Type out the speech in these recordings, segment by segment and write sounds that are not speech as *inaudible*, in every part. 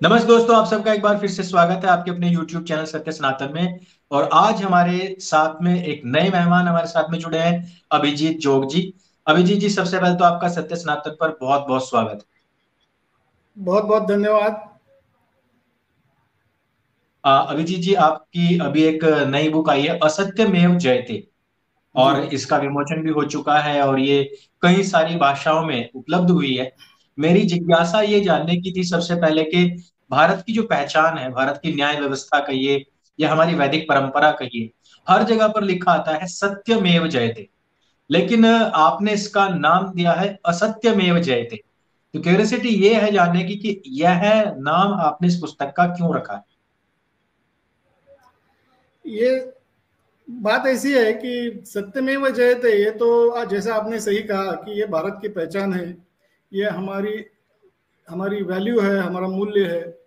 नमस्ते दोस्तों आप सबका एक बार फिर से स्वागत है आपके अपने YouTube चैनल सत्य सनातन में। और आज हमारे साथ में एक नए मेहमान हमारे साथ में जुड़े हैं अभिजीत जोग जी। अभिजीत जी सबसे पहले तो आपका सत्य सनातन पर बहुत बहुत स्वागत। बहुत बहुत धन्यवाद। अभिजीत जी आपकी अभी एक नई बुक आई है असत्य मेव जयते। और इसका विमोचन भी हो चुका है और ये कई सारी भाषाओं में उपलब्ध हुई है। मेरी जिज्ञासा ये जानने की थी सबसे पहले कि भारत की जो पहचान है, भारत की न्याय व्यवस्था कहिए या हमारी वैदिक परंपरा कहिए, हर जगह पर लिखा आता है, सत्यमेव जयते। लेकिन आपने इसका नाम दिया है, असत्यमेव जयते। तो क्यूरियोसिटी ये है जानने की कि यह नाम आपने इस पुस्तक का क्यों रखा है? ये बात ऐसी है कि सत्यमेव जयते, ये तो जैसा आपने सही कहा कि ये भारत की पहचान है। ये हमारी हमारी वैल्यू है, हमारा मूल्य है।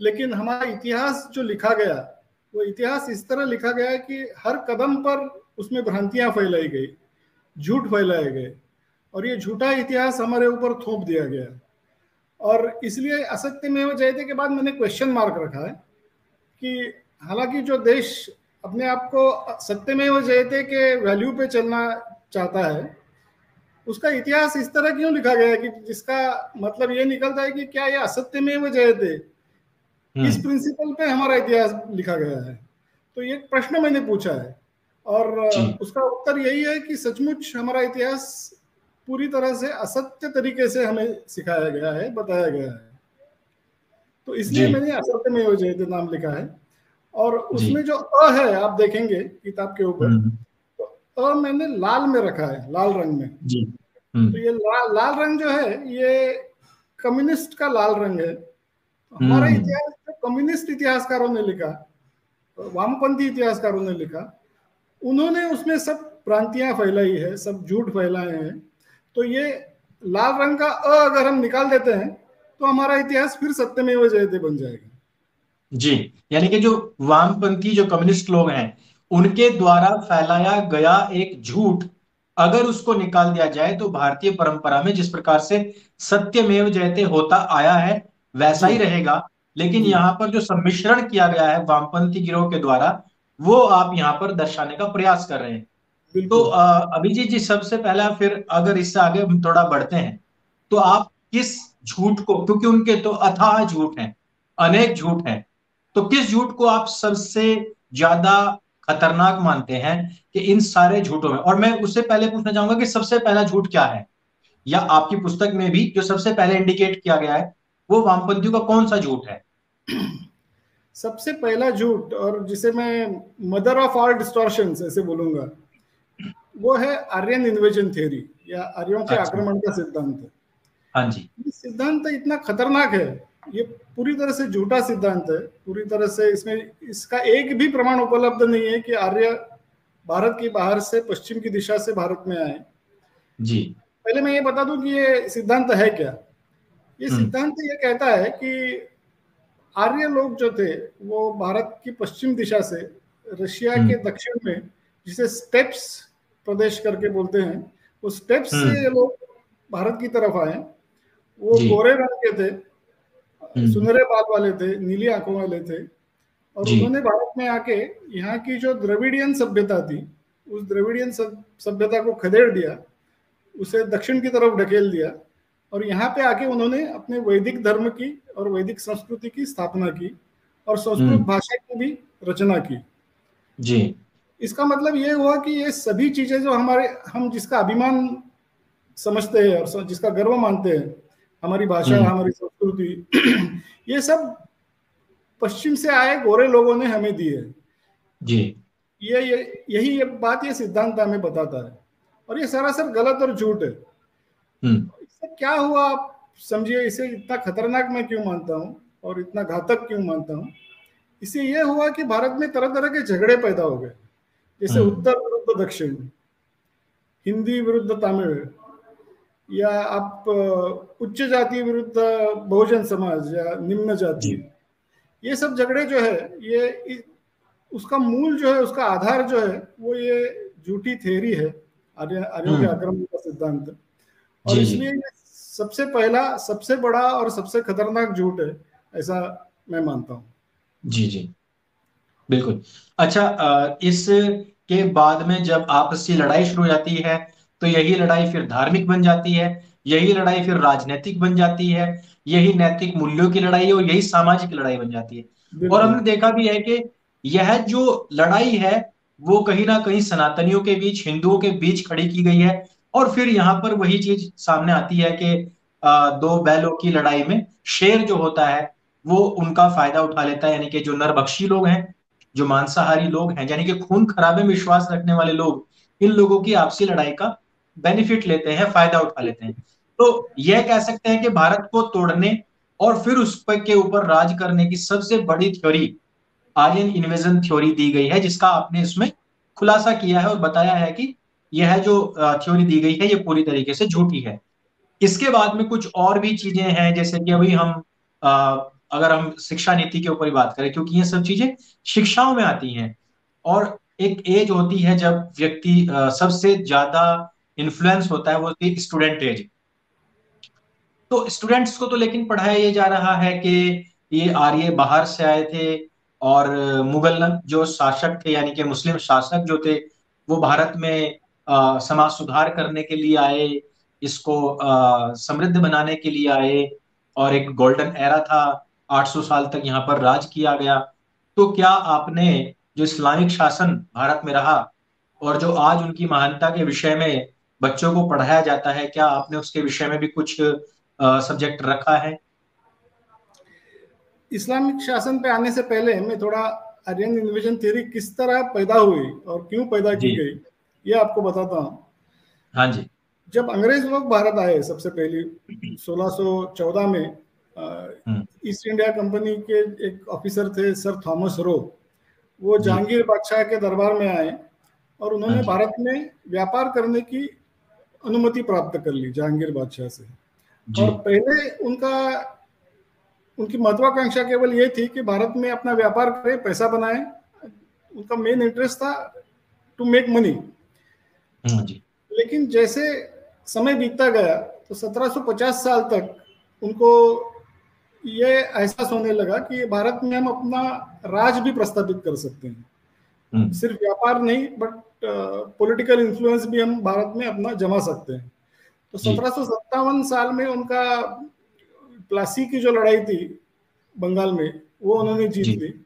लेकिन हमारा इतिहास जो लिखा गया, वो इतिहास इस तरह लिखा गया है कि हर कदम पर उसमें भ्रांतियाँ फैलाई गई, झूठ फैलाए गए। और ये झूठा इतिहास हमारे ऊपर थोप दिया गया। और इसलिए असत्य में जयते के बाद मैंने क्वेश्चन मार्क रखा है कि हालाँकि जो देश अपने आप को सत्यमेव जयते के वैल्यू पे चलना चाहता है उसका इतिहास इस तरह क्यों लिखा गया है कि जिसका मतलब ये निकलता है कि क्या ये असत्य में वो जय थे इस प्रिंसिपल पे हमारा इतिहास लिखा गया है। तो ये प्रश्न मैंने पूछा है। और उसका उत्तर यही है कि सचमुच हमारा इतिहास पूरी तरह से असत्य तरीके से हमें सिखाया गया है बताया गया है। तो इसलिए मैंने असत्य में जयते नाम लिखा है। और उसमें जो अ है आप देखेंगे किताब के ऊपर हम्म। तो मैंने लाल में रखा है लाल रंग में। जी। हम्म। तो ये ला, लाल रंग जो है ये कम्युनिस्ट का लाल रंग है। हमारा हम्म। इतिहास कम्युनिस्ट इतिहासकारों ने लिखा वामपंथी इतिहासकारों ने लिखा। उन्होंने उसमें सब प्रांतियाँ फैलाई है सब झूठ फैलाए हैं। तो ये लाल रंग का अ अगर हम निकाल देते हैं तो हमारा इतिहास फिर सत्यमेव जयते बन जाएगा। जी यानी कि जो वामपंथी जो कम्युनिस्ट लोग हैं उनके द्वारा फैलाया गया एक झूठ अगर उसको निकाल दिया जाए तो भारतीय परंपरा में जिस प्रकार से सत्यमेव जयते होता आया है वैसा ही रहेगा। लेकिन यहाँ पर जो सम्मिश्रण किया गया है वामपंथी गिरोह के द्वारा वो आप यहाँ पर दर्शाने का प्रयास कर रहे हैं। तो अभिजीत जी सबसे पहला फिर अगर इससे आगे हम थोड़ा बढ़ते हैं तो आप किस झूठ को क्योंकि उनके तो अथाह झूठ हैं अनेक झूठ हैं तो किस झूठ को आप सबसे ज़्यादा खतरनाक मानते हैं कि इन सारे झूठों में। और मैं उससे पहले पूछना चाहूँगा कि सबसे पहला झूठ क्या है? या आपकी पुस्तक में भी जो सबसे पहले इंडिकेट किया गया है वो वामपंथियों का कौन सा झूठ है? *clears throat* सबसे पहला झूठ और जिसे मैं मदर ऑफ़ ऑल डिस्टोर्शन ऐसे बोलूँगा वो है आर्यन इन्वेजन थ्योरी या आर्यों के अच्छा। आक्रमण का सिद्धांत। हाँ जी। सिद्धांत इतना खतरनाक है ये पूरी तरह से झूठा सिद्धांत है पूरी तरह से इसमें इसका एक भी प्रमाण उपलब्ध नहीं है कि आर्य भारत के बाहर से पश्चिम की दिशा से भारत में आए जी पहले मैं ये बता दूँ कि ये सिद्धांत है क्या ये हम्म। सिद्धांत ये कहता है कि आर्य लोग जो थे वो भारत की पश्चिम दिशा से रशिया के हम्म। दक्षिण में जिसे स्टेप्स प्रदेश करके बोलते हैं वो स्टेप्स से हम्म। लोग भारत की तरफ़ आए वो गोरे रंग के थे। सुनहरे बाल वाले थे नीली आँखों वाले थे। और उन्होंने भारत में आके यहाँ की जो द्रविडियन सभ्यता थी उस द्रविडियन सभ्यता को खदेड़ दिया उसे दक्षिण की तरफ़ ढकेल दिया और यहाँ पे आके उन्होंने अपने वैदिक धर्म की और वैदिक संस्कृति की स्थापना की और संस्कृत हम्म। भाषा की भी रचना की। जी। इसका मतलब ये हुआ कि ये सभी चीज़ें जो हमारे हम जिसका अभिमान समझते हैं और जिसका गर्व मानते हैं हमारी भाषा हम्म। हमारी संस्कृति *clears throat* ये सब पश्चिम से आए गोरे लोगों ने हमें दिए है जी ये ये यही ये बात ये सिद्धांत हमें बताता है और ये सरासर गलत और झूठ है हम्म। इससे क्या हुआ आप समझिए इसे इतना खतरनाक मैं क्यों मानता हूँ और इतना घातक क्यों मानता हूँ इससे ये हुआ कि भारत में तरह तरह के झगड़े पैदा हो गए जैसे हम्म। उत्तर विरुद्ध दक्षिण हिंदी विरुद्ध तमिल या आप उच्च जाति विरुद्ध बहुजन समाज या निम्न जाति। ये सब झगड़े जो है ये उसका मूल जो है उसका आधार जो है वो ये झूठी थेरी है आर्य आर्यों के हम्म। आक्रमण का सिद्धांत। और इसलिए सबसे पहला सबसे बड़ा और सबसे खतरनाक झूठ है ऐसा मैं मानता हूँ। जी जी। बिल्कुल। अच्छा इस के बाद में जब आपसी लड़ाई शुरू हो जाती है तो यही लड़ाई फिर धार्मिक बन जाती है यही लड़ाई फिर राजनीतिक बन जाती है यही नैतिक मूल्यों की लड़ाई और यही सामाजिक लड़ाई बन जाती है। और हमने देखा भी है कि यह जो लड़ाई है वो कहीं ना कहीं सनातनियों के बीच हिंदुओं के बीच खड़ी की गई है और फिर यहाँ पर वही चीज़ सामने आती है कि दो बैलों की लड़ाई में शेर जो होता है वो उनका फ़ायदा उठा लेता है यानी कि जो नरभक्षी लोग हैं जो मांसाहारी लोग हैं यानी कि खून खराबे में विश्वास रखने वाले लोग इन लोगों की आपसी लड़ाई का बेनिफिट लेते हैं फ़ायदा उठा लेते हैं। तो यह कह सकते हैं कि भारत को तोड़ने और फिर उस पर के ऊपर राज करने की सबसे बड़ी थ्योरी आर्यन इन्वेजन थ्योरी दी गई है जिसका आपने इसमें खुलासा किया है और बताया है कि यह जो थ्योरी दी गई है ये पूरी तरीके से झूठी है। इसके बाद में कुछ और भी चीज़ें हैं जैसे कि अभी हम आ, अगर हम शिक्षा नीति के ऊपर ही बात करें क्योंकि ये सब चीज़ें शिक्षाओं में आती हैं। और एक एज होती है जब व्यक्ति सबसे ज़्यादा इन्फ्लुएंस होता है वो होती है स्टूडेंट एज तो स्टूडेंट्स को तो लेकिन पढ़ाया ये जा रहा है कि ये आर्य बाहर से आए थे और मुगल जो शासक थे, यानी कि मुस्लिम शासक जो थे, वो भारत में समाज सुधार करने के लिए आए, इसको समृद्ध बनाने के लिए आए और एक गोल्डन एरा था 800 साल तक यहाँ पर राज किया गया। तो क्या आपने जो इस्लामिक शासन भारत में रहा और जो आज उनकी महानता के विषय में बच्चों को पढ़ाया जाता है? क्या आपने उसके विषय में भी कुछ सब्जेक्ट रखा है? इस्लामिक शासन पे आने से पहले मैं थोड़ा आर्यन इन्वेजन थ्योरी किस तरह पैदा हुई और क्यों पैदा की गई ये आपको बताता हूँ। हाँ जी। जब अंग्रेज़ लोग भारत आए सबसे पहले 1614 में हम्म। ईस्ट इंडिया कंपनी के एक ऑफिसर थे सर थॉमस रो। वो जहांगीर बादशाह के दरबार में आए और उन्होंने हाँ भारत में व्यापार करने की अनुमति प्राप्त कर ली जहांगीर बादशाह से। और पहले उनका उनकी महत्वाकांक्षा केवल ये थी कि भारत में अपना व्यापार करें पैसा बनाए। उनका मेन इंटरेस्ट था टू मेक मनी लेकिन जैसे समय बीतता गया तो 1750 साल तक उनको ये एहसास होने लगा कि भारत में हम अपना राज भी प्रस्तावित कर सकते हैं। सिर्फ़ व्यापार नहीं बट पॉलिटिकल इन्फ्लुएंस भी हम भारत में अपना जमा सकते हैं। तो सत्रह साल में उनका प्लासी की जो लड़ाई थी बंगाल में वो उन्होंने जीत ली।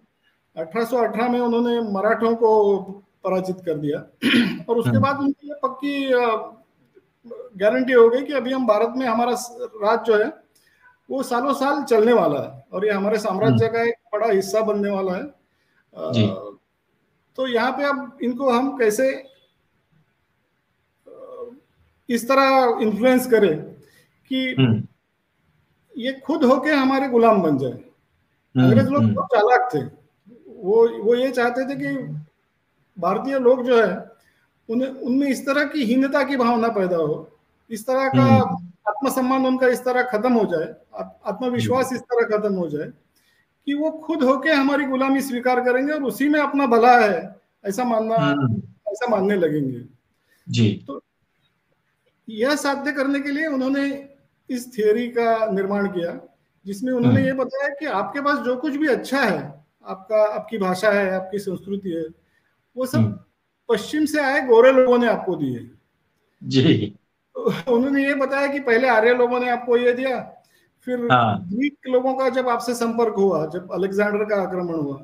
1818 में उन्होंने मराठों को पराजित कर दिया। *clears throat* और उसके हम्म। बाद उनकी ये पक्की गारंटी हो गई कि अभी हम भारत में हमारा राज जो है वो सालों साल चलने वाला है। और ये हमारे साम्राज्य हम्म। का एक बड़ा हिस्सा बनने वाला है। तो यहाँ पे अब इनको हम कैसे इस तरह इन्फ्लुएंस करें कि हम्म। ये खुद होके हमारे गुलाम बन जाए। हम्म, अंग्रेज़ लोग बहुत चालाक थे। वो वो ये चाहते थे कि भारतीय लोग जो है उन्हें उनमें इस तरह की हीनता की भावना पैदा हो। इस तरह का आत्मसम्मान उनका इस तरह खत्म हो जाए। आत्मविश्वास इस तरह खत्म हो जाए। कि वो खुद होके हमारी गुलामी स्वीकार करेंगे और उसी में अपना भला है ऐसा मानना हम्म। ऐसा मानने लगेंगे जी तो यह साध्य करने के लिए उन्होंने इस थियोरी का निर्माण किया जिसमें उन्होंने हम्म। ये बताया कि आपके पास जो कुछ भी अच्छा है आपका आपकी भाषा है आपकी संस्कृति है वो सब हम्म। पश्चिम से आए गोरे लोगों ने आपको दिए जी *laughs* उन्होंने ये बताया कि पहले आर्य लोगों ने आपको ये दिया फिर हाँ। ग्रीक लोगों का जब आपसे संपर्क हुआ जब अलेक्जेंडर का आक्रमण हुआ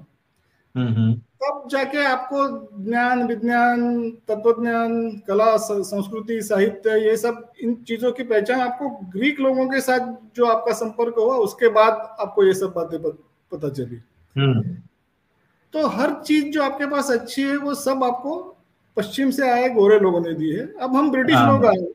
हम्म, तब जाके आपको ज्ञान विज्ञान तत्वज्ञान कला संस्कृति साहित्य ये सब इन चीज़ों की पहचान आपको ग्रीक लोगों के साथ जो आपका संपर्क हुआ उसके बाद आपको ये सब बातें पता चली हम्म। तो हर चीज़ जो आपके पास अच्छी है वो सब आपको पश्चिम से आए गोरे लोगों ने दी है अब हम ब्रिटिश हाँ। लोग आए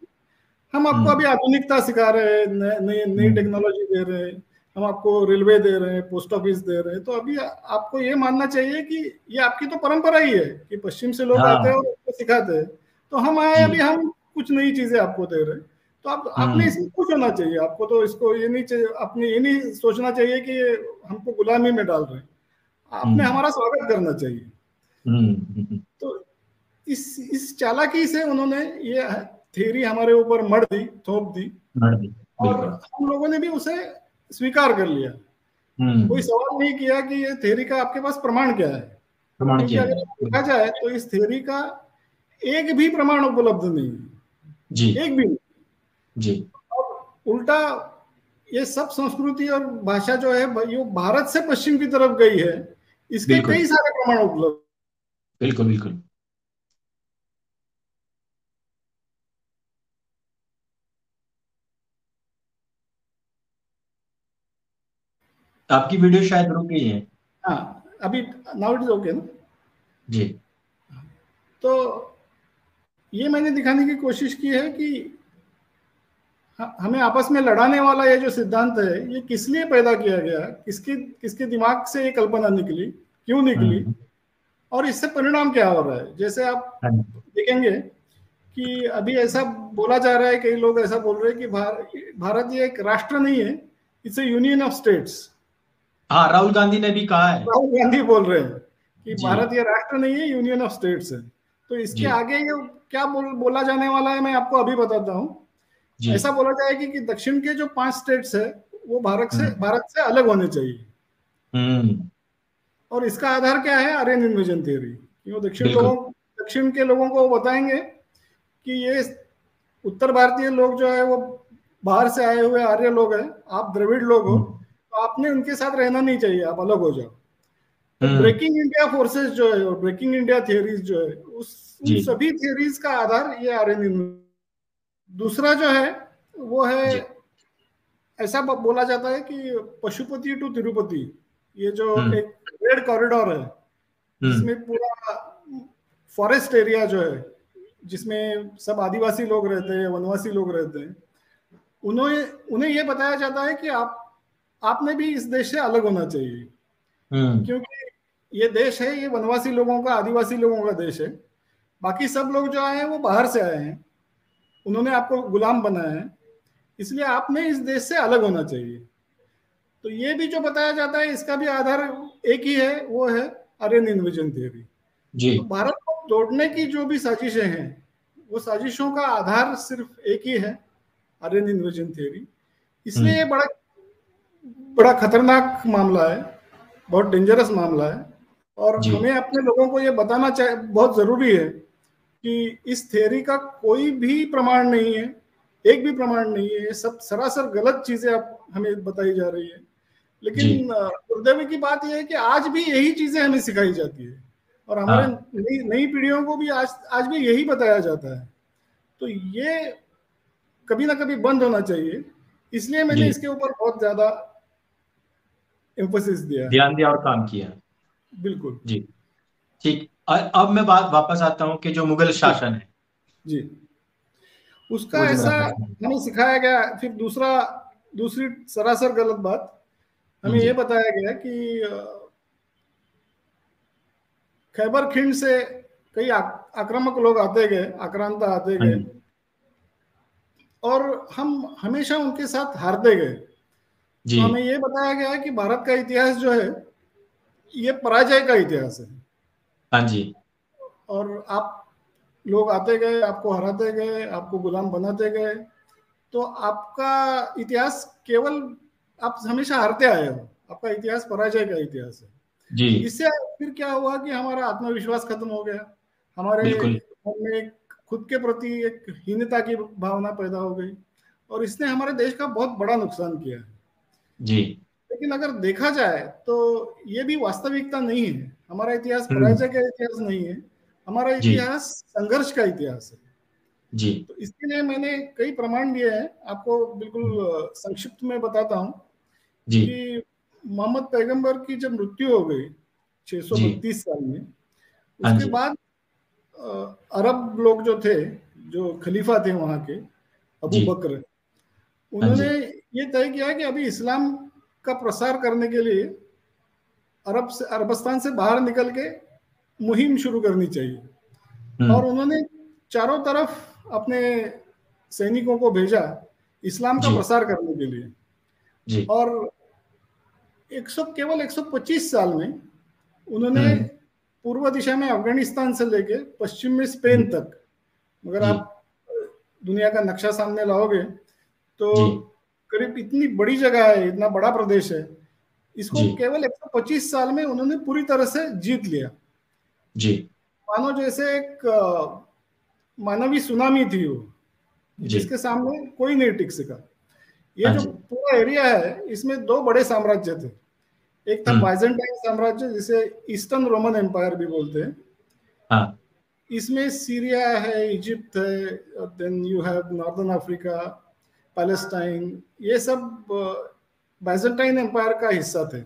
हम आपको हम्म। अभी आधुनिकता सिखा रहे हैं नई नई टेक्नोलॉजी दे रहे हैं हम आपको रेलवे दे रहे हैं पोस्ट ऑफ़िस दे रहे हैं तो अभी आपको ये मानना चाहिए कि ये आपकी तो परंपरा ही है कि पश्चिम से लोग हाँ। आते हैं और उसको सिखाते हैं तो हम आए अभी हम कुछ नई चीज़ें आपको दे रहे हैं तो आप आपने हम्म। इसमें खुश होना चाहिए आपको तो इसको ये नहीं चाहिए अपने ये नहीं सोचना चाहिए कि हमको गुलामी में डाल रहे हैं आपने हम्म। हमारा स्वागत करना चाहिए हम्म, तो इस इस चालाकी से उन्होंने ये थेरी हमारे ऊपर मर दी थोप दी और हम लोगों ने भी उसे स्वीकार कर लिया। हम्म। कोई सवाल नहीं किया कि ये थ्योरी का आपके पास प्रमाण क्या है। प्रमाण क्या अगर देखा जाए तो इस थ्योरी का एक भी प्रमाण उपलब्ध नहीं जी। एक भी जी। और उल्टा ये सब संस्कृति और भाषा जो है ये भारत से पश्चिम की तरफ़ गई है इसके कई सारे प्रमाण उपलब्ध बिल्कुल बिल्कुल। आपकी वीडियो शायद रुक गई है। हाँ अभी नाउ इट इज़ ओके ना? जी। तो ये मैंने दिखाने की कोशिश की है कि हमें आपस में लड़ाने वाला ये जो सिद्धांत है ये किस लिए पैदा किया गया? किसके किसके दिमाग से ये कल्पना निकली? क्यों निकली? हम्म। और इससे परिणाम क्या हो रहा है? जैसे आप हाँ देखेंगे कि अभी ऐसा बोला जा रहा है कई लोग ऐसा बोल रहे हैं कि भार, भारत ये एक राष्ट्र नहीं है it's a union of states हाँ राहुल गांधी ने भी कहा है। राहुल गांधी बोल रहे हैं कि भारत ये राष्ट्र नहीं है यूनियन ऑफ़ स्टेट्स है। तो इसके आगे ये क्या बोल, बोला जाने वाला है मैं आपको अभी बताता हूँ। ऐसा बोला जाएगा कि दक्षिण के जो पाँच स्टेट्स है वो भारत से हम्म। भारत से अलग होने चाहिए। हम्म। और इसका आधार क्या है? आर्यन इन्वेजन थियोरी क्यों? दक्षिण लोगों दक्षिण के लोगों को बताएँगे कि ये उत्तर भारतीय लोग जो है वो बाहर से आए हुए आर्य लोग हैं। आप द्रविड़ लोग हो हम्म। तो आपने उनके साथ रहना नहीं चाहिए आप अलग हो जाओ। तो ब्रेकिंग इंडिया फोर्सेस जो है और ब्रेकिंग इंडिया थियोरीज जो है उस सभी थियोरीज का आधार ये आर्यन दूसरा जो है वो है ऐसा बोला जाता है कि पशुपति टू तिरुपति ये जो हम्म। एक रेड कॉरिडोर है हम्म। जिसमें पूरा फॉरेस्ट एरिया जो है जिसमें सब आदिवासी लोग रहते हैं वनवासी लोग रहते हैं उन्होंने उन्हें ये बताया जाता है कि आप आपने भी इस देश से अलग होना चाहिए। हम्म। क्योंकि ये देश है ये वनवासी लोगों का आदिवासी लोगों का देश है। बाकी सब लोग जो आए हैं वो बाहर से आए हैं। उन्होंने आपको गुलाम बनाया है। इसलिए आपने इस देश से अलग होना चाहिए। तो ये भी जो बताया जाता है इसका भी आधार एक ही है वो है आर्यन इन्विजन थियोरी जी। तो भारत को तोड़ने की जो भी साजिशें हैं वो साजिशों का आधार सिर्फ़ एक ही है आर्यन इन्विजन थियोरी इसलिए ये हम्म। बड़ा बड़ा खतरनाक मामला है बहुत डेंजरस मामला है। और हमें अपने लोगों को ये बताना चाहिए बहुत ज़रूरी है कि इस थियोरी का कोई भी प्रमाण नहीं है एक भी प्रमाण नहीं है सब सरासर गलत चीज़ें आप हमें बताई जा रही है। लेकिन दुर्दैवी की बात यह है कि आज भी यही चीज़ें हमें सिखाई जाती है और हमारे हाँ। नई नई पीढ़ियों को भी आज आज भी यही बताया जाता है। तो ये कभी ना कभी बंद होना चाहिए इसलिए मैंने इसके ऊपर बहुत ज़्यादा एम्फोसिस दिया। ध्यान दिया और काम किया। बिल्कुल। जी। ठीक। अब मैं बात वापस आता हूँ कि जो मुगल शासन है। जी। उसका ऐसा हमें सिखाया गया फिर दूसरा दूसरी सरासर गलत बात। हमें ये बताया गया कि खैबर खिंड से कई आक्रामक लोग आते गए आक्रांता आते गए हाँ और हम हमेशा उनके साथ हारते गए। तो हमें ये बताया गया कि भारत का इतिहास जो है ये पराजय का इतिहास है। हाँ जी। और आप लोग आते गए आपको हराते गए आपको गुलाम बनाते गए तो आपका इतिहास केवल आप हमेशा हारते आए हो। आपका इतिहास पराजय का इतिहास है। जी। इससे फिर क्या हुआ कि हमारा आत्मविश्वास खत्म हो गया। हमारे मन में खुद के प्रति एक हीनता की भावना पैदा हो गई। और इसने हमारे देश का बहुत बड़ा नुकसान किया है। जी। लेकिन अगर देखा जाए तो ये भी वास्तविकता नहीं है। हमारा इतिहास हम्म। पराजय का इतिहास नहीं है। हमारा इतिहास संघर्ष का इतिहास है। जी। तो इसके लिए मैंने कई प्रमाण दिए हैं। आपको बिल्कुल संक्षिप्त में बताता हूँ कि मोहम्मद पैगंबर की जब मृत्यु हो गई छह सौ बत्तीस साल में हाँ उसके बाद अरब लोग जो थे जो खलीफा थे वहाँ के अबू बकर उन्होंने ये तय किया कि अभी इस्लाम का प्रसार करने के लिए अरब से अरबस्तान से बाहर निकल के मुहिम शुरू करनी चाहिए हम्म। और उन्होंने चारों तरफ़ अपने सैनिकों को भेजा इस्लाम का प्रसार करने के लिए जी। और 100 केवल 125 साल में उन्होंने हम्म। पूर्व दिशा में अफ़गानिस्तान से लेके पश्चिम में स्पेन हम्म। तक मगर आप दुनिया का नक्शा सामने लाओगे तो करीब इतनी बड़ी जगह है इतना बड़ा प्रदेश है इसको केवल 125 साल में उन्होंने पूरी तरह से जीत लिया। जी। मानो जैसे एक मानवीय सुनामी थी वो जिसके सामने कोई नहीं टिक सका। ये हाँ जो पूरा एरिया है इसमें दो बड़े साम्राज्य थे। एक था बाइजेंटाइन हम्म। साम्राज्य जिसे ईस्टर्न रोमन एम्पायर भी बोलते हैं। हाँ. इसमें सीरिया है इजिप्ट है then you have northern Africa Palestine ये सब बाइजेंटाइन एम्पायर का हिस्सा थे।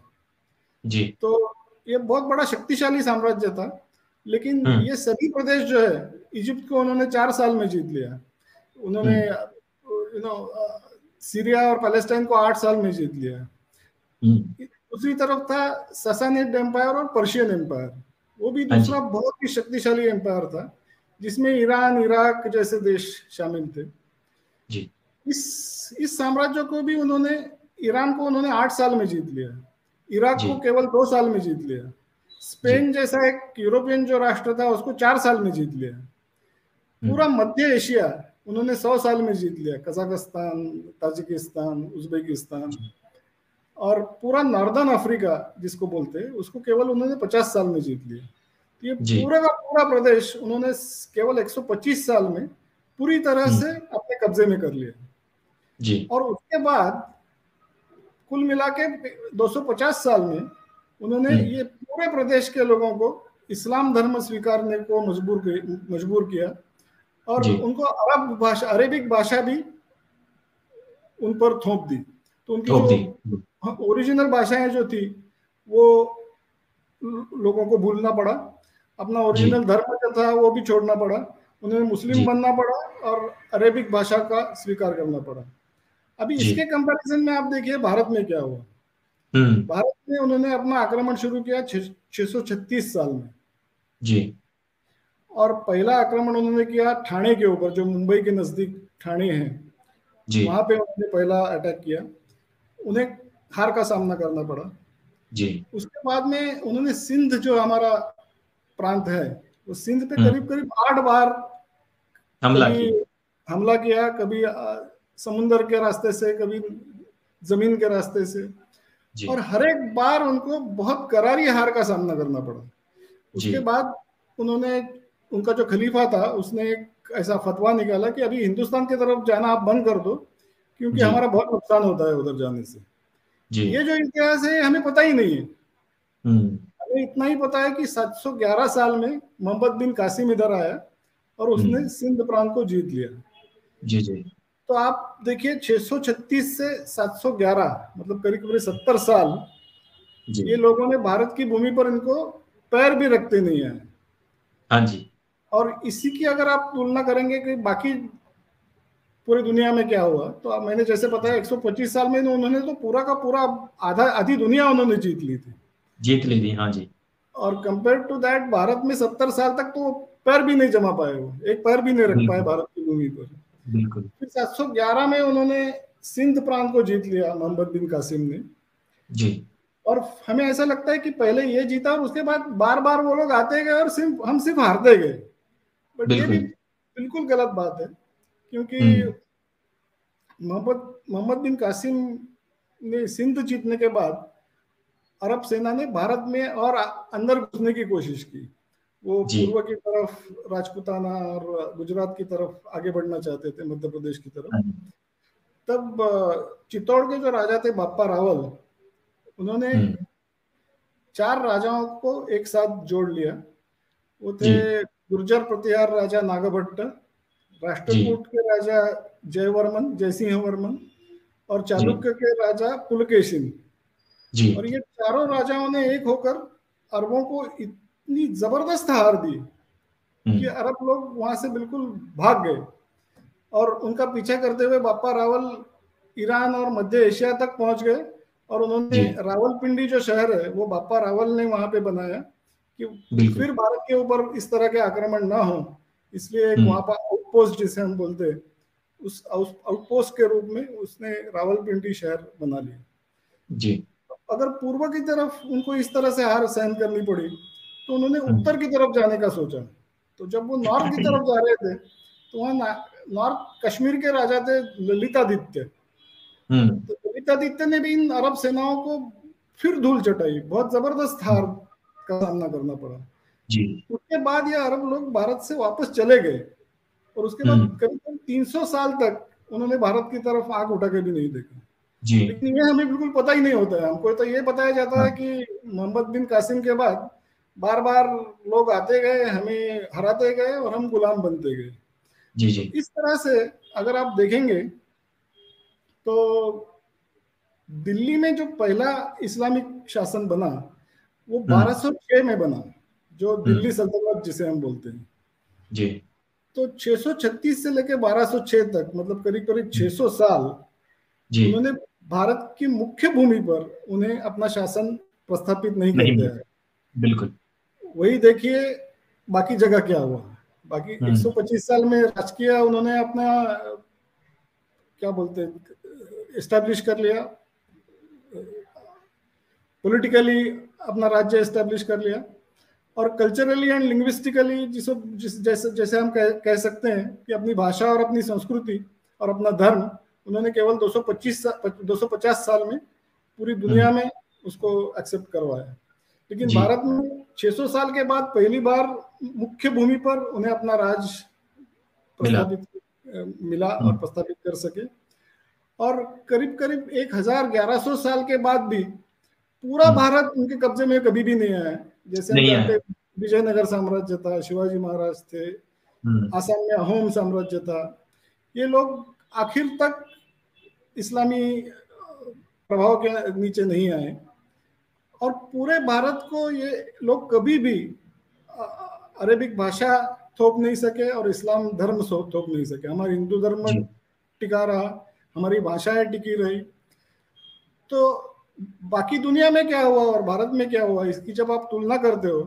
जी। तो ये बहुत बड़ा शक्तिशाली साम्राज्य था लेकिन हम्म। ये सभी प्रदेश जो है इजिप्ट को उन्होंने चार साल में जीत लिया। उन्होंने यू नो सीरिया और पैलेस्टाइन को आठ साल में जीत लिया। हम्म। दूसरी तरफ़ था ससानिड एम्पायर और पर्शियन एम्पायर वो भी हाँ दूसरा बहुत ही शक्तिशाली एम्पायर था जिसमें ईरान इराक जैसे देश शामिल थे। जी। इस इस साम्राज्य को भी उन्होंने ईरान को उन्होंने आठ साल में जीत लिया। इराक को केवल दो साल में जीत लिया। स्पेन जैसा एक यूरोपियन जो राष्ट्र था उसको चार साल में जीत लिया। हम्म। पूरा मध्य एशिया उन्होंने सौ साल में जीत लिया। Kazakhstan Tajikistan Uzbekistan. और पूरा नॉर्दर्न अफ्रीका जिसको बोलते हैं उसको केवल उन्होंने पचास साल में जीत लिया। ये पूरा का पूरा प्रदेश उन्होंने केवल 125 साल में पूरी तरह हम्म। से अपने कब्जे में कर लिया। जी। और उसके बाद कुल मिला के 250 साल में उन्होंने हम्म। ये पूरे प्रदेश के लोगों को इस्लाम धर्म स्वीकारने को मजबूर मजबूर किया। और उनको अरब भाषा अरेबिक भाषा भी उन पर थोप दी। तो उनकी जो ओरिजिनल भाषाएँ जो थी वो लोगों को भूलना पड़ा। अपना ओरिजिनल धर्म जो था वो भी छोड़ना पड़ा। उन्हें मुस्लिम बनना पड़ा और अरेबिक भाषा का स्वीकार करना पड़ा। अभी इसके कंपैरिजन में आप देखिए भारत में क्या हुआ? हम्म। भारत में उन्होंने अपना आक्रमण शुरू किया छह साल में। जी। और पहला आक्रमण उन्होंने किया ठाणे के ऊपर जो मुंबई के नज़दीक ठाणे है। वहाँ पे उन्होंने पहला अटैक किया। उन्हें हार का सामना करना पड़ा। जी। उसके बाद में उन्होंने सिंध जो हमारा प्रांत है वो सिंध पे हम्म। करीब करीब आठ बार हमला किया। हमला किया कभी समुन्दर के रास्ते से कभी ज़मीन के रास्ते से। और हर एक बार उनको बहुत करारी हार का सामना करना पड़ा। उसके बाद उन्होंने उनका जो खलीफा था उसने एक ऐसा फतवा निकाला कि अभी हिंदुस्तान की तरफ़ जाना आप बंद कर दो क्योंकि हमारा बहुत नुकसान होता है उधर जाने से। जी। ये जो इतिहास है हमें पता ही नहीं है। हम्म। हमें इतना ही पता है कि 711 साल में मोहम्मद बिन कासिम इधर आया और उसने हम्म। सिंध प्रांत को जीत लिया। जी जी। तो आप देखिए 636 से 711 मतलब करीब करीब सत्तर साल ये लोगों ने भारत की भूमि पर इनको पैर भी रखते नहीं है। हाँ जी। और इसी की अगर आप तुलना करेंगे कि बाकी पूरी दुनिया में क्या हुआ तो आप मैंने जैसे बताया 125 साल में उन्होंने तो पूरा का पूरा आधा आधी दुनिया उन्होंने जीत ली थी। जीत ली थी हाँ जी। और कंपेयर टू दैट भारत में सत्तर साल तक तो पैर भी नहीं जमा पाए वो एक पैर भी नहीं रख पाए भारत की भूमि पर। बिल्कुल। फिर सात सौ ग्यारह में उन्होंने सिंध प्रांत को जीत लिया मोहम्मद बिन कासिम ने। जी। और हमें ऐसा लगता है कि पहले ये जीता और उसके बाद बार बार वो लोग आते गए और सिर्फ़ हम सिर्फ़ हारते गए। बट ये भी बिल्कुल गलत बात है क्योंकि हम्म। मोहम्मद मोहम्मद बिन कासिम ने सिंध जीतने के बाद अरब सेना ने भारत में और अंदर घुसने की कोशिश की। वो पूर्व की तरफ़ राजपुताना और गुजरात की तरफ़ आगे बढ़ना चाहते थे मध्य प्रदेश की तरफ़। हाँ तब चित्तौड़ के जो राजा थे बापा रावल उन्होंने हम्म। चार राजाओं को एक साथ जोड़ लिया। वो थे गुर्जर प्रतिहार राजा नागभट्ट राष्ट्रकूट के राजा जयवर्मन जयसिंह वर्मन और चालुक्य के राजा पुलकेशिन। और ये चारों राजाओं ने एक होकर अरबों को इतनी ज़बरदस्त हार दी हम्म। कि अरब लोग वहाँ से बिल्कुल भाग गए। और उनका पीछा करते हुए बापा रावल ईरान और मध्य एशिया तक पहुँच गए और उन्होंने रावलपिंडी जो शहर है वो बापा रावल ने वहाँ पे बनाया कि फिर भारत के ऊपर इस तरह के आक्रमण ना हो। इसलिए एक हम्म। वहाँ पर आउटपोस्ट जिसे हम बोलते हैं उस आउटपोस्ट के रूप में उसने रावलपिंडी शहर बना लिया। जी। अगर पूर्व की तरफ़ उनको इस तरह से हार सहन करनी पड़ी तो उन्होंने हम्म। उत्तर की तरफ़ जाने का सोचा। तो जब वो नॉर्थ की तरफ़ जा रहे थे तो वहाँ नॉर्थ कश्मीर के राजा थे ललितादित्य। हम्म। तो ललितादित्य ने भी इन अरब सेनाओं को फिर धूल चटाई बहुत ज़बरदस्त हार का सामना करना पड़ा। जी। उसके बाद ये अरब लोग भारत से वापस चले गए और उसके बाद हम्म। करीब तीन सौ साल तक उन्होंने भारत की तरफ़ आग उठा के भी नहीं देखा। जी। लेकिन ये हमें बिल्कुल पता ही नहीं होता है। हमको तो ये बताया जाता है कि मोहम्मद बिन कासिम के बाद बार बार लोग आते गए हमें हराते गए और हम गुलाम बनते गए। जी जी। इस तरह से अगर आप देखेंगे तो दिल्ली में जो पहला इस्लामिक शासन बना वो 1206 में बना जो दिल्ली सल्तनत जिसे हम बोलते हैं। जी। तो 636 से लेकर 1206 तक मतलब करीब करीब 600 साल जी। उन्होंने भारत की मुख्य भूमि पर उन्हें अपना शासन प्रस्थापित नहीं नहीं कर दिया। बिल्कुल। वही देखिए बाकी जगह क्या हुआ। बाकी हम्म। 125 साल में राजकीय उन्होंने अपना क्या बोलते हैं इस्टेब्लिश कर लिया। पॉलिटिकली अपना राज्य इस्टेब्लिश कर लिया। और कल्चरली एंड लिंग्विस्टिकली जिसो जिस जैसे जैसे हम कह, कह सकते हैं कि अपनी भाषा और अपनी संस्कृति और अपना धर्म उन्होंने केवल 225 सा, 250 साल में पूरी दुनिया में उसको एक्सेप्ट करवाया। लेकिन भारत में 600 साल के बाद पहली बार मुख्य भूमि पर उन्हें अपना राज मिला। मिला और हम्म। प्रस्थापित कर सके और करीब करीब एक हज़ार ग्यारह सौ साल के बाद भी पूरा हम्म। भारत उनके कब्जे में कभी भी नहीं आया जैसे नहीं आया। जानते विजयनगर साम्राज्य था शिवाजी महाराज थे हम्म, आसाम में अहोम साम्राज्य था ये लोग आखिर तक इस्लामी प्रभाव के नीचे नहीं आए और पूरे भारत को ये लोग कभी भी अरेबिक भाषा थोप नहीं सके और इस्लाम धर्म थोप नहीं सके। हमारे हिंदू धर्म टिका रहा हमारी भाषाएँ टिकी रही। तो बाकी दुनिया में क्या हुआ और भारत में क्या हुआ इसकी जब आप तुलना करते हो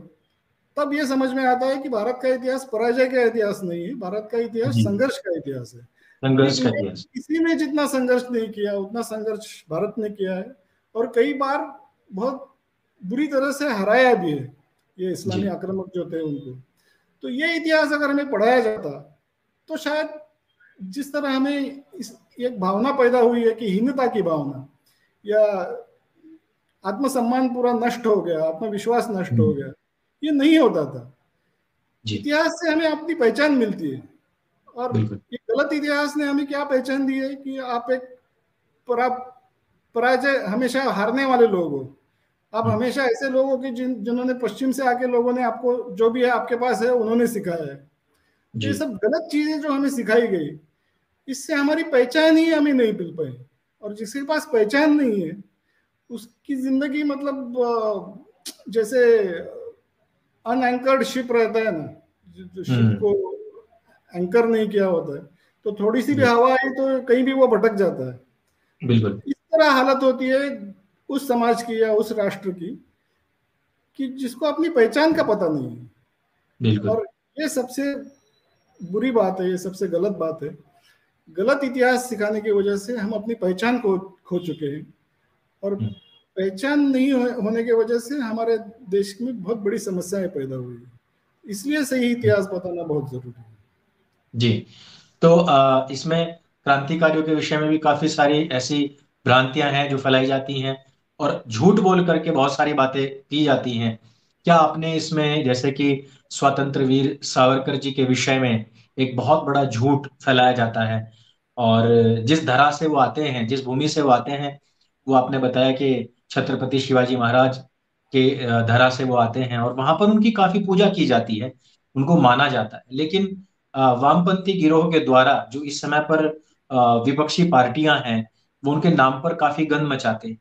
तब ये समझ में आता है कि भारत का इतिहास पराजय का इतिहास नहीं है भारत का इतिहास संघर्ष का इतिहास है। संघर्ष का इतिहास। किसी ने जितना संघर्ष नहीं किया उतना संघर्ष भारत ने किया है। और कई बार बहुत बुरी तरह से हराया भी है ये इस्लामी आक्रमक जो थे उनको। तो ये इतिहास अगर हमें पढ़ाया जाता तो शायद जिस तरह हमें इस एक भावना पैदा हुई है कि हीनता की भावना या आत्मसम्मान पूरा नष्ट हो गया आत्मविश्वास नष्ट हो हम्म। गया ये नहीं होता था। इतिहास से हमें अपनी पहचान मिलती है और ये गलत इतिहास ने हमें क्या पहचान दी है कि आप एक परा पराजय हमेशा हारने वाले लोग हो। आप हम्म। हमेशा ऐसे लोगों की जिन जिन्होंने पश्चिम से आके लोगों ने आपको जो भी है आपके पास है उन्होंने सिखाया है। तो ये सब गलत चीज़ें जो हमें सिखाई गई इससे हमारी पहचान ही हमें नहीं मिल पाई। और जिसके पास पहचान नहीं है उसकी ज़िंदगी मतलब जैसे अनएंकर्ड शिप रहता है ना जो, शिप हम्म। को एंकर नहीं किया होता है तो थोड़ी सी भी हवा आई तो कहीं भी वो भटक जाता है। बिल्कुल। इस तरह हालत होती है उस समाज की या उस राष्ट्र की कि जिसको अपनी पहचान का पता नहीं है। बिल्कुल। और ये सबसे बुरी बात है ये सबसे गलत बात है। गलत इतिहास सिखाने की वजह से हम अपनी पहचान को खो चुके हैं। और हम्म। पहचान नहीं होने की वजह से हमारे देश में बहुत बड़ी समस्याएँ पैदा हुई है। इसलिए सही इतिहास बताना बहुत ज़रूरी है। जी। तो अ, इसमें क्रांतिकारियों के विषय में भी काफ़ी सारी ऐसी भ्रांतियाँ हैं जो फैलाई जाती हैं। और झूठ बोल करके बहुत सारी बातें की जाती हैं। क्या आपने इसमें, जैसे कि स्वतंत्र वीर सावरकर जी के विषय में एक बहुत बड़ा झूठ फैलाया जाता है और जिस धरा से वो आते हैं, जिस भूमि से वो आते हैं, वो आपने बताया कि छत्रपति शिवाजी महाराज के धरा से वो आते हैं और वहाँ पर उनकी काफ़ी पूजा की जाती है, उनको माना जाता है। लेकिन वामपंथी गिरोह के द्वारा जो इस समय पर विपक्षी पार्टियाँ हैं, वो उनके नाम पर काफ़ी गंद मचाते हैं।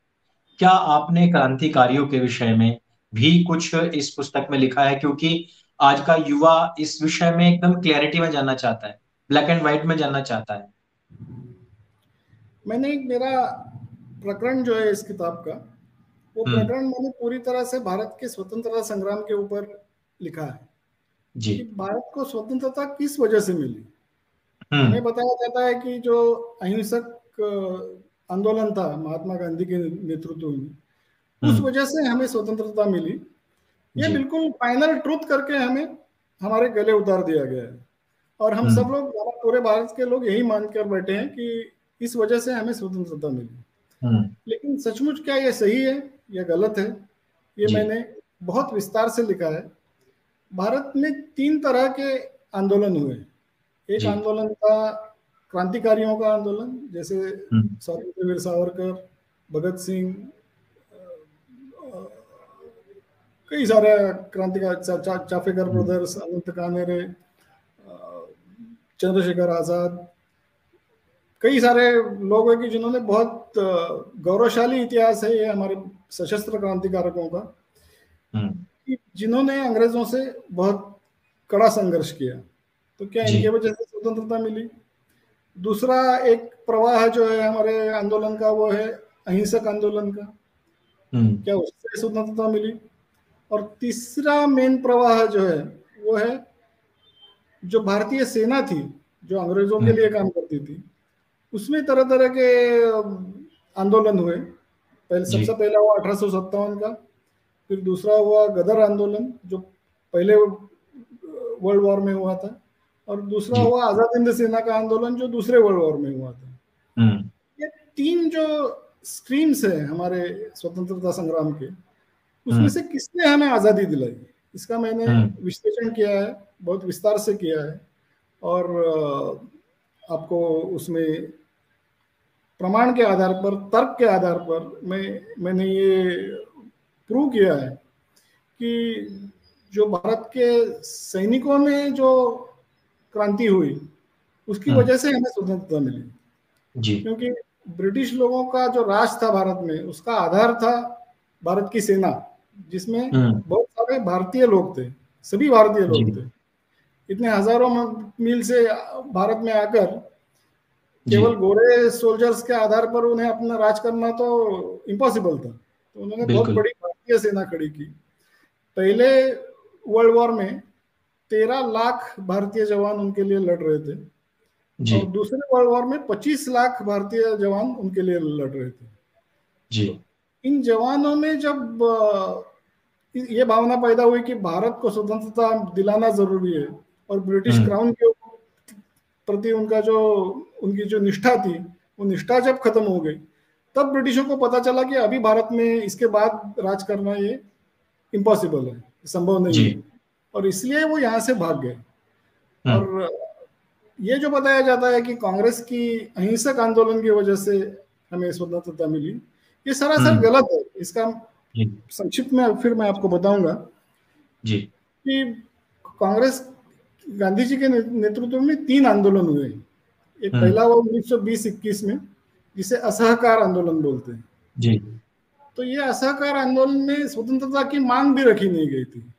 क्या आपने क्रांतिकारियों के विषय में भी कुछ इस पुस्तक में लिखा है? क्योंकि आज का युवा इस विषय में एकदम क्लैरिटी में जानना चाहता है ब्लैक एंड व्हाइट में जानना चाहता है। मैंने एक मेरा प्रकरण जो है इस किताब का वो हम्म। प्रकरण मैंने पूरी तरह से भारत के स्वतंत्रता संग्राम के ऊपर लिखा है। जी। कि भारत को स्वतंत्रता किस वजह से मिली? हम्म। हमें बताया जाता है कि जो अहिंसक आंदोलन था महात्मा गांधी के नेतृत्व में। उस हम्म, वजह से हमें स्वतंत्रता मिली। ये बिल्कुल फाइनल ट्रूथ करके हमें हमारे गले उतार दिया गया है। और हम हम्म। सब लोग पूरे भारत के लोग यही मान कर बैठे हैं कि इस वजह से हमें स्वतंत्रता मिली। हम्म। लेकिन सचमुच क्या ये सही है या गलत है ये मैंने बहुत विस्तार से लिखा है। भारत में तीन तरह के आंदोलन हुए। एक आंदोलन था क्रांतिकारियों का आंदोलन जैसे हम्म। स्वातंत्र वीर सावरकर भगत सिंह कई सारे क्रांतिकार चा, चा, चाफेकर हम्म। ब्रदर्स अनंत कानेरे चंद्रशेखर आज़ाद कई सारे लोग हैं कि जिन्होंने बहुत गौरवशाली इतिहास है ये हमारे सशस्त्र क्रांतिकारकों का हम्म। जिन्होंने अंग्रेज़ों से बहुत कड़ा संघर्ष किया तो क्या इनके वजह से स्वतंत्रता मिली दूसरा एक प्रवाह जो है हमारे आंदोलन का वो है अहिंसक आंदोलन का। हम्म। क्या उससे स्वतंत्रता मिली? और तीसरा मेन प्रवाह जो है वो है जो भारतीय सेना थी जो अंग्रेज़ों के हम्म। लिए काम करती थी उसमें तरह तरह के आंदोलन हुए। पहले सबसे पहला हुआ अठारह सौ सत्तावन का फिर दूसरा हुआ गदर आंदोलन जो पहले वर्ल्ड वॉर में हुआ था। और दूसरा हुआ आज़ाद हिंद सेना का आंदोलन जो दूसरे वर्ल्ड वॉर में हुआ था हम्म। ये तीन जो स्ट्रीम्स है हमारे स्वतंत्रता संग्राम के उसमें हम्म। से किसने हमें आज़ादी दिलाई इसका मैंने हम्म। विश्लेषण किया है बहुत विस्तार से किया है और आपको उसमें प्रमाण के आधार पर तर्क के आधार पर मैं मैंने ये प्रूव किया है कि जो भारत के सैनिकों ने जो क्रांति हुई उसकी हाँ। वजह से हमें स्वतंत्रता मिली। जी। क्योंकि ब्रिटिश लोगों का जो राज था भारत में उसका आधार था भारत की सेना जिसमें हाँ। बहुत सारे भारतीय लोग थे सभी भारतीय लोग थे। इतने हज़ारों मील से भारत में आकर केवल गोरे सोल्जर्स के आधार पर उन्हें अपना राज करना तो इम्पॉसिबल था। तो उन्होंने बहुत बड़ी भारतीय सेना खड़ी की। पहले वर्ल्ड वॉर में तेरह लाख भारतीय जवान उनके लिए लड़ रहे थे। जी। और दूसरे वर्ल्ड वॉर में पच्चीस लाख भारतीय जवान उनके लिए लड़ रहे थे। जी। तो इन जवानों में जब ये भावना पैदा हुई कि भारत को स्वतंत्रता दिलाना ज़रूरी है और ब्रिटिश हम्म। क्राउन के प्रति उनका जो उनकी जो निष्ठा थी वो निष्ठा जब खत्म हो गई तब ब्रिटिशों को पता चला कि अभी भारत में इसके बाद राज करना ये इम्पॉसिबल है संभव नहीं है। और इसलिए वो यहाँ से भाग गए हाँ। और ये जो बताया जाता है कि कांग्रेस की अहिंसक आंदोलन की वजह से हमें स्वतंत्रता मिली ये सरासर हाँ। गलत है इसका संक्षिप्त में फिर मैं आपको बताऊँगा जी कि कांग्रेस गांधी जी के नेतृत्व में तीन आंदोलन हुए एक हाँ। पहला हुआ उन्नीस सौ बीस इक्कीस में जिसे असहकार आंदोलन बोलते हैं जी तो ये असहकार आंदोलन में स्वतंत्रता की मांग भी रखी नहीं गई थी हम्म।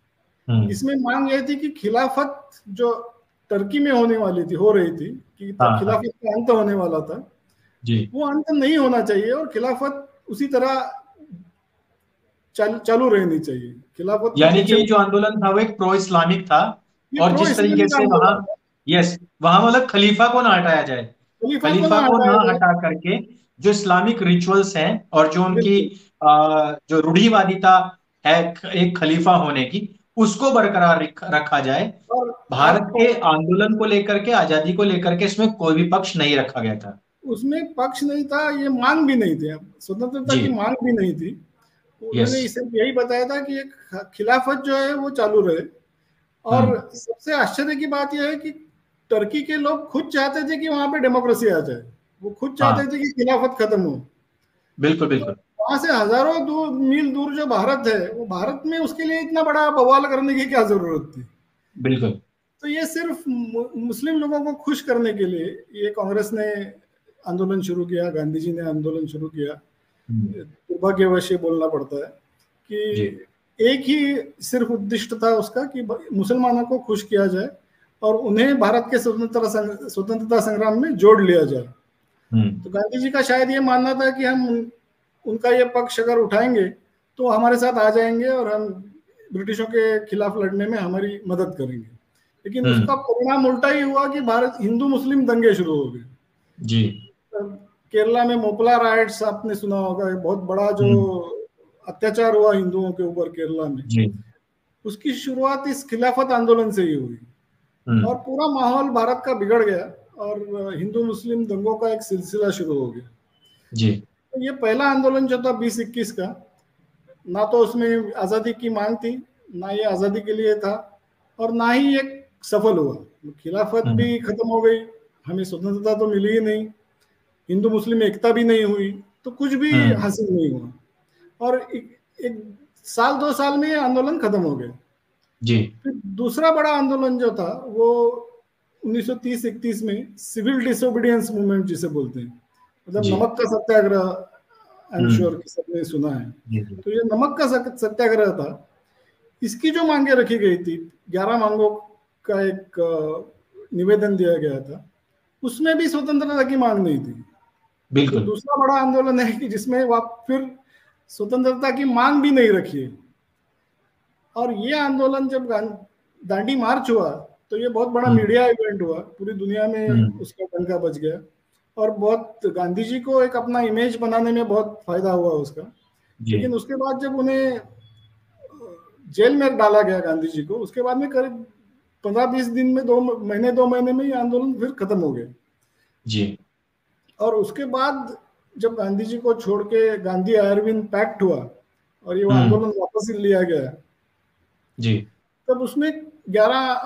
इसमें मांग यह थी कि खिलाफत जो टर्की में होने वाली थी हो रही थी कि हाँ, हाँ। खिलाफत का अंत होने वाला था जी। वो अंत नहीं होना चाहिए और खिलाफत उसी तरह चल, चालू रहनी चाहिए। खिलाफत यानी कि जो आंदोलन था वो एक प्रो इस्लामिक था और जिस तरीके से वहाँ यस वहाँ मतलब खलीफा को ना हटाया जाए। खलीफा को ना हटा करके जो इस्लामिक रिचुअल्स हैं और जो उनकी जो रूढ़ीवादिता है एक खलीफा होने की उसको बरकरार रखा जाए। और भारत के आंदोलन को लेकर के आज़ादी को लेकर के इसमें कोई भी पक्ष नहीं रखा गया था। उसमें पक्ष नहीं था ये मांग भी नहीं थी। स्वतंत्रता की मांग भी नहीं थी। उन्होंने इसे यही बताया था कि एक खिलाफत जो है वो चालू रहे। और हाँ। सबसे आश्चर्य की बात यह है कि टर्की के लोग खुद चाहते थे कि वहाँ पे डेमोक्रेसी आ जाए। वो खुद चाहते हाँ। थे कि खिलाफत खत्म हो। बिल्कुल बिल्कुल। वहाँ से हज़ारों दूर मील दूर जो भारत है वो भारत में उसके लिए इतना बड़ा बवाल करने की क्या ज़रूरत थी? बिल्कुल। तो ये सिर्फ़ मुस्लिम लोगों को खुश करने के लिए ये कांग्रेस ने आंदोलन शुरू किया गांधी जी ने आंदोलन शुरू किया। हम्म। दुर्भाग्यवश ये बोलना पड़ता है कि एक ही सिर्फ़ उद्दिष्ट था उसका कि मुसलमानों को खुश किया जाए और उन्हें भारत के स्वतंत्रता स्वतंत्रता संग्राम में जोड़ लिया जाए। हम्म। तो गांधी जी का शायद ये मानना था कि हम उनका ये पक्ष अगर उठाएँगे तो हमारे साथ आ जाएँगे और हम ब्रिटिशों के खिलाफ लड़ने में हमारी मदद करेंगे लेकिन हम्म। उसका परिणाम उल्टा ही हुआ कि भारत हिंदू मुस्लिम दंगे शुरू हो गए जी केरला में मोपला राइट्स आपने सुना होगा बहुत बड़ा जो हम्म। अत्याचार हुआ हिंदुओं के ऊपर केरला में जी। उसकी शुरुआत इस खिलाफत आंदोलन से ही हुई हम्म। और पूरा माहौल भारत का बिगड़ गया और हिंदू मुस्लिम दंगों का एक सिलसिला शुरू हो गया जी ये पहला आंदोलन जो था बीस इक्कीस का ना तो उसमें आज़ादी की मांग थी ना ये आज़ादी के लिए था और ना ही ये सफल हुआ खिलाफत भी हम्म। खत्म हो गई हमें स्वतंत्रता तो मिली ही नहीं हिंदू मुस्लिम एकता भी नहीं हुई तो कुछ भी हम्म। हासिल नहीं हुआ और एक, एक साल दो साल में ये आंदोलन खत्म हो गया जी फिर दूसरा बड़ा आंदोलन जो था वो 1930-31 में सिविल डिसोबीडियंस मूवमेंट जिसे बोलते हैं मतलब। नमक का सत्याग्रह आई एम। श्योर कि सबने सुना है। तो ये नमक का सत्याग्रह था। इसकी जो मांगे रखी गई थी ग्यारह मांगों का एक निवेदन दिया गया था उसमें भी स्वतंत्रता की मांग नहीं थी। बिल्कुल। तो दूसरा बड़ा आंदोलन है कि जिसमें वह फिर स्वतंत्रता की मांग भी नहीं रखी है और ये आंदोलन जब दांडी मार्च हुआ तो ये बहुत बड़ा हम्म। मीडिया इवेंट हुआ। पूरी दुनिया में हम्म। उसका डंका बच गया। और बहुत गांधी जी को एक अपना इमेज बनाने में बहुत फ़ायदा हुआ उसका। लेकिन उसके बाद जब उन्हें जेल में डाला गया गांधी जी को उसके बाद में करीब पंद्रह बीस दिन में दो महीने दो महीने में ये आंदोलन फिर खत्म हो गया। जी। और उसके बाद जब गांधी जी को छोड़ के गांधी अरविंद पैक्ट हुआ और ये हम्म। आंदोलन वापस लिया गया। जी। तब उसमें ग्यारह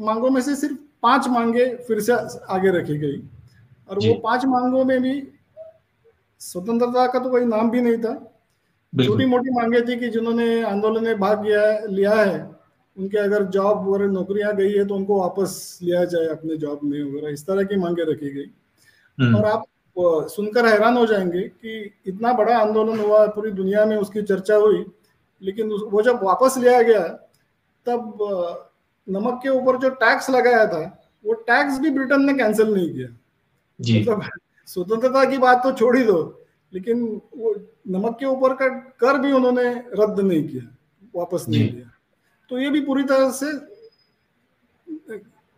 मांगों में से सिर्फ़ पाँच मांगे फिर से आगे रखी गई। और वो पाँच मांगों में भी स्वतंत्रता का तो कोई नाम भी नहीं था। छोटी मोटी मांगे थी कि जिन्होंने आंदोलन में भाग लिया लिया है उनके अगर जॉब वगैरह नौकरियाँ गई है तो उनको वापस लिया जाए अपने जॉब में वगैरह इस तरह की मांगे रखी गई। हम्म, और आप सुनकर हैरान हो जाएँगे कि इतना बड़ा आंदोलन हुआ पूरी दुनिया में उसकी चर्चा हुई लेकिन वो जब वापस लिया गया तब नमक के ऊपर जो टैक्स लगाया था वो टैक्स भी ब्रिटेन ने कैंसिल नहीं किया। जी। मतलब स्वतंत्रता की बात तो छोड़ ही दो लेकिन वो नमक के ऊपर का कर भी उन्होंने रद्द नहीं किया वापस नहीं लिया। तो ये भी पूरी तरह से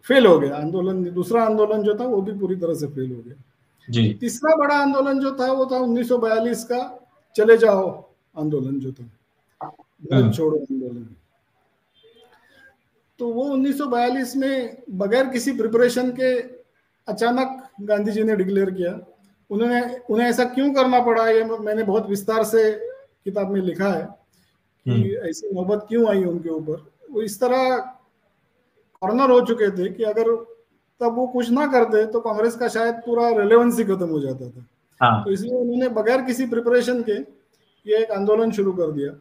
फेल हो गया आंदोलन दूसरा आंदोलन जो था वो भी पूरी तरह से फेल हो गया। जी। तीसरा बड़ा आंदोलन जो था वो था 1942 का चले जाओ आंदोलन जो था हम्म। छोड़ो आंदोलन। तो वो 1942 में बगैर किसी प्रिपरेशन के अचानक गांधी जी ने डिक्लेयर किया। उन्होंने उन्हें ऐसा क्यों करना पड़ा? ये मैंने बहुत विस्तार से किताब में लिखा है कि ऐसी नौबत क्यों आई उनके ऊपर? वो इस तरह कॉर्नर हो चुके थे कि अगर तब वो कुछ ना करते तो कांग्रेस का शायद पूरा रेलेवेंस ही खत्म हो जाता था। हाँ। तो इसलिए उन्होंने बगैर किसी प्रिपरेशन के ये एक आंदोलन शुरू कर दिया।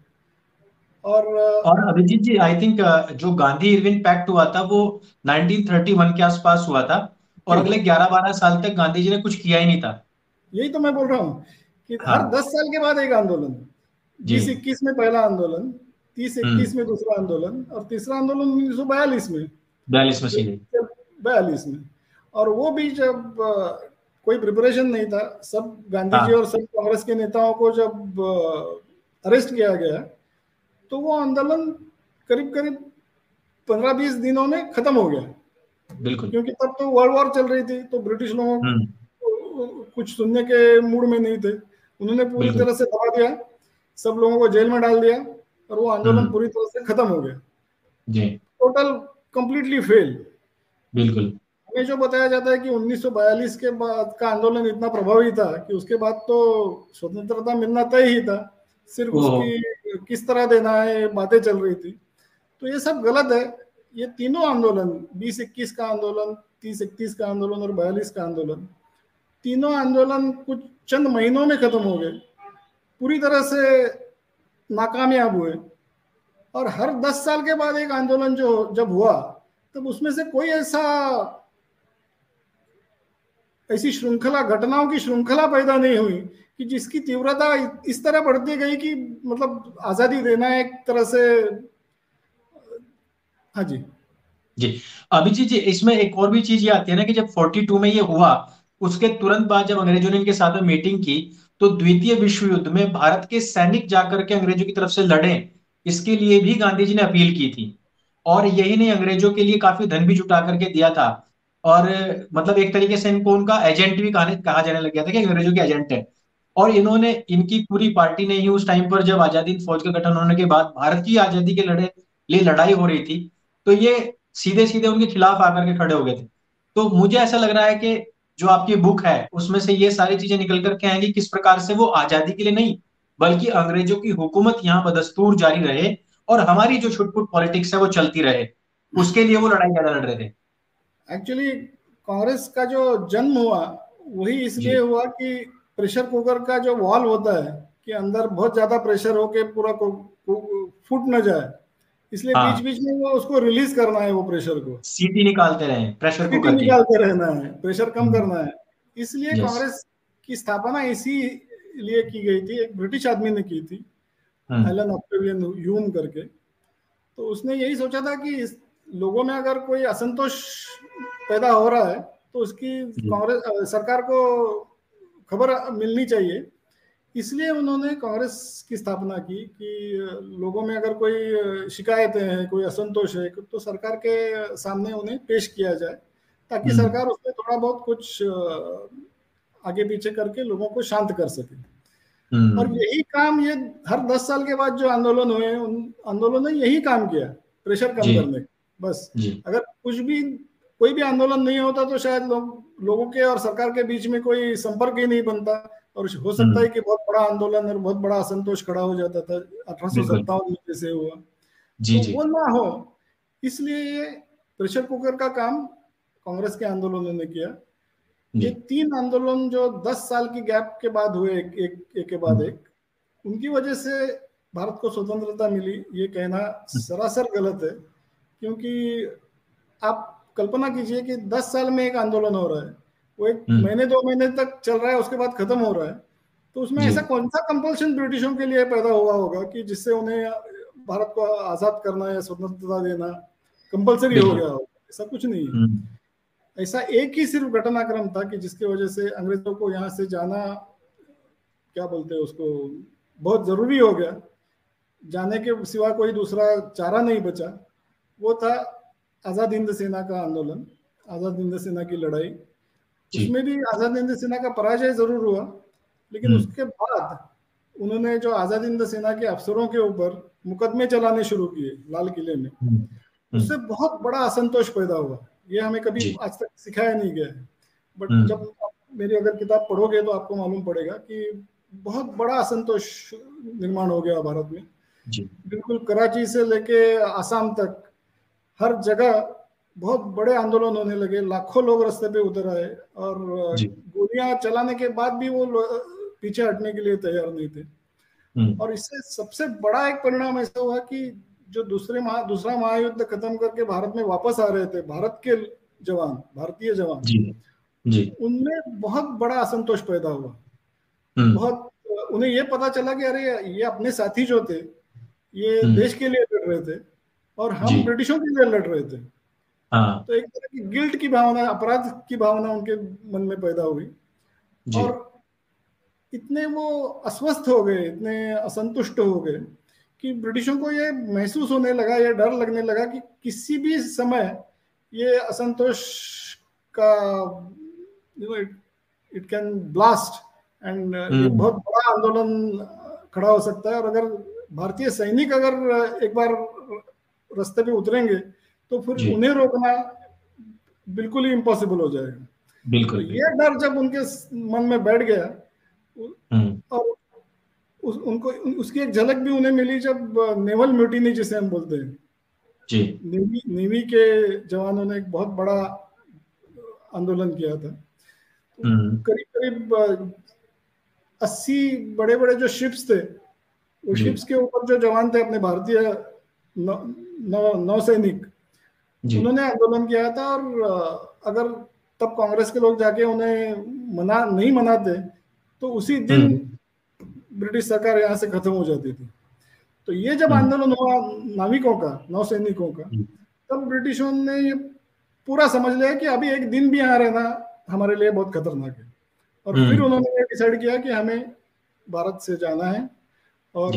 और और अभिजीत जी आई थिंक जो गांधी इरविन पैक्ट हुआ था वो 1931 के आसपास हुआ था। और अगले 11-12 साल तक गांधी जी ने कुछ किया ही नहीं था यही तो मैं बोल रहा हूँ कि हाँ। हर दस साल के बाद एक आंदोलन। बीस इक्कीस में पहला आंदोलन तीस हम्म। इक्कीस में दूसरा आंदोलन और तीसरा आंदोलन उन्नीस सौ बयालीस में बयालीस में सीधे बयालीस में और वो भी जब कोई प्रिपरेशन नहीं था सब गांधी जी हाँ। और सब कांग्रेस के नेताओं को जब अरेस्ट किया गया तो वो आंदोलन करीब करीब पंद्रह बीस दिनों में खत्म हो गया बिल्कुल। क्योंकि तब तो वर्ल्ड वॉर चल रही थी तो ब्रिटिश लोगों हम्म। कुछ सुनने के मूड में नहीं थे। उन्होंने पूरी तरह से दबा दिया सब लोगों को जेल में डाल दिया और वो आंदोलन हम्म। पूरी तरह से खत्म हो गया। जी। टोटल कंप्लीटली फेल बिल्कुल। हमें जो बताया जाता है कि 1942 के बाद का आंदोलन इतना प्रभावी था कि उसके बाद तो स्वतंत्रता मिलना तय ही था सिर्फ़ उसकी किस तरह देना है बातें चल रही थी। तो ये सब गलत है। ये तीनों आंदोलन 20 21 का आंदोलन 30 31 का आंदोलन और 42 का आंदोलन, तीनों आंदोलन कुछ चंद महीनों में खत्म हो गए। पूरी तरह से नाकामयाब हुए। और हर दस साल के बाद एक आंदोलन जो जब हुआ, तब उसमें से कोई ऐसा ऐसी श्रृंखला, घटनाओं की श्रृंखला पैदा नहीं हुई कि जिसकी तीव्रता इस तरह बढ़ती गई कि मतलब आज़ादी देना एक तरह से हाँ जी। जी। अभिजीत जी इसमें एक और भी चीज़ ये आती है ना कि जब 42 में ये हुआ, उसके तुरंत बाद जब अंग्रेज़ों ने इनके साथ में मीटिंग की तो द्वितीय विश्व युद्ध में भारत के सैनिक जाकर के अंग्रेज़ों की तरफ़ से लड़े। इसके लिए भी गांधी जी ने अपील की थी। और यही नहीं, अंग्रेज़ों के लिए काफ़ी धन भी जुटा करके दिया था। और मतलब एक तरीके से इनको उनका एजेंट भी कहा कहा जाने लग गया था कि अंग्रेज़ों के एजेंट है। और इन्होंने, इनकी पूरी पार्टी ने ही उस टाइम पर जब आज़ादी फौज का गठन होने के बाद भारत की आज़ादी के लड़े, लिए लड़ाई हो रही थी तो ये सीधे सीधे उनके खिलाफ आकर के खड़े हो गए थे। तो मुझे ऐसा लग रहा है कि जो आपकी बुक है उसमें से ये सारी चीज़ें निकल करके आएँगी किस प्रकार से वो आज़ादी के लिए नहीं बल्कि अंग्रेज़ों की हुकूमत यहाँ बदस्तूर जारी रहे और हमारी जो छुटपुट पॉलिटिक्स है वो चलती रहे। उसके लिए वो लड़ाई ज़्यादा लड़ रहे थे। एक्चुअली कांग्रेस का जो जन्म हुआ वही इसलिए हुआ कि प्रेशर कुकर का जो वॉल होता है कि अंदर बहुत ज़्यादा प्रेशर होके पूरा फूट न जाए। इसलिए हाँ। बीच बीच में वो उसको रिलीज़ करना है वो प्रेशर को। सीटी निकालते रहे प्रेशर को। निकालते रहना है प्रेशर कम हम्म। करना है। इसलिए कांग्रेस की स्थापना इसी लिए की गई थी एक ब्रिटिश आदमी ने की थी एलन ऑक्टेवियन यूम करके। तो उसने यही सोचा था कि लोगों में अगर कोई असंतोष पैदा हो रहा है तो उसकी कांग्रेस सरकार को खबर मिलनी चाहिए। इसलिए उन्होंने कांग्रेस की स्थापना की कि लोगों में अगर कोई शिकायतें हैं कोई असंतोष है तो सरकार के सामने उन्हें पेश किया जाए ताकि हम्म। सरकार उसमें थोड़ा बहुत कुछ आगे पीछे करके लोगों को शांत कर सके। हम्म। और यही काम ये हर दस साल के बाद जो आंदोलन हुए उन आंदोलन ने यही काम किया प्रेशर कम करने बस। अगर कुछ भी कोई भी आंदोलन नहीं होता तो शायद लोग लोगों के और सरकार के बीच में कोई संपर्क ही नहीं बनता। और हो सकता है हम्म। कि बहुत बड़ा आंदोलन और बहुत बड़ा असंतोष खड़ा हो जाता था। अठारह सौ सत्तावन में जैसे हुआ। जी तो जी। वो ना हो इसलिए ये प्रेशर कुकर का काम कांग्रेस के आंदोलनों ने किया। ये तीन आंदोलन जो दस साल की गैप के बाद हुए एक एक, एक के बाद हम्म। एक उनकी वजह से भारत को स्वतंत्रता मिली। ये कहना हम्म। सरासर गलत है क्योंकि आप कल्पना कीजिए कि दस साल में एक आंदोलन हो रहा है। वो एक हम्म। महीने दो महीने तक चल रहा है उसके बाद खत्म हो रहा है। तो उसमें ऐसा कौन सा कंपल्शन ब्रिटिशों के लिए पैदा हुआ होगा कि जिससे उन्हें भारत को आज़ाद करना या स्वतंत्रता देना कंपल्सरी हो गया होगा? ऐसा कुछ नहीं है। हम्म। ऐसा एक ही सिर्फ़ घटनाक्रम था कि जिसकी वजह से अंग्रेज़ों को यहाँ से जाना क्या बोलते हैं उसको बहुत ज़रूरी हो गया। जाने के सिवा कोई दूसरा चारा नहीं बचा। वो था आज़ाद हिंद सेना का आंदोलन आज़ाद हिंद सेना की लड़ाई। उसमें भी आज़ाद हिंद सेना का पराजय ज़रूर हुआ लेकिन हम्म। उसके बाद उन्होंने जो आज़ाद हिंद सेना के अफसरों के ऊपर मुकदमे चलाने शुरू किए लाल किले में हम्म। हम्म। उससे बहुत बड़ा असंतोष पैदा हुआ। ये हमें कभी आज तक सिखाया नहीं गया बट जब मेरी अगर किताब पढ़ोगे तो आपको मालूम पड़ेगा कि बहुत बड़ा असंतोष निर्माण हो गया भारत में। बिल्कुल कराची से लेके आसाम तक हर जगह बहुत बड़े आंदोलन होने लगे लाखों लोग रास्ते पे उतर आए और गोलियाँ चलाने के बाद भी वो पीछे हटने के लिए तैयार नहीं थे हम्म। और इससे सबसे बड़ा एक परिणाम ऐसा हुआ कि जो दूसरे महा दूसरा महायुद्ध खत्म करके भारत में वापस आ रहे थे भारत के जवान भारतीय जवान जी जी उनमें बहुत बड़ा असंतोष पैदा हुआ हम्म। बहुत उन्हें ये पता चला कि अरे ये अपने साथी जो थे ये हम्म। देश के लिए लड़ रहे थे और हम ब्रिटिशों के लिए लड़ रहे थे हाँ। तो एक तरह की गिल्ट की भावना अपराध की भावना उनके मन में पैदा हुई। और इतने वो अस्वस्थ हो गए इतने असंतुष्ट हो गए कि ब्रिटिशों को ये महसूस होने लगा ये डर लगने लगा कि किसी भी समय ये असंतोष का you know it can blast and बहुत बड़ा आंदोलन खड़ा हो सकता है। और अगर भारतीय सैनिक अगर एक बार रास्ते पे उतरेंगे तो फिर उन्हें रोकना बिल्कुल ही इम्पॉसिबल हो जाएगा। बिल्कुल तो ये डर जब उनके मन में बैठ गया हम्म। और उस, उनको उसकी एक झलक भी उन्हें मिली जब नेवल म्यूटिनी जिसे हम बोलते हैं। जी। नेवी नेवी के जवानों ने एक बहुत बड़ा आंदोलन किया था। हम्म। करीब करीब अस्सी बड़े बड़े जो शिप्स थे वो शिप्स के ऊपर जो जवान थे अपने भारतीय नौसैनिक उन्होंने आंदोलन किया था और अगर तब कांग्रेस के लोग जाके उन्हें मना नहीं मनाते तो उसी दिन हम्म। ब्रिटिश सरकार यहाँ से खत्म हो जाती थी तो ये जब हम्म। आंदोलन हुआ नाविकों का नौसैनिकों का हम्म। तब ब्रिटिशों ने ये पूरा समझ लिया कि अभी एक दिन भी यहाँ रहना हमारे लिए बहुत खतरनाक है और फिर उन्होंने ये डिसाइड किया कि हमें भारत से जाना है और